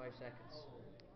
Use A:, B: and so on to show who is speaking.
A: five seconds.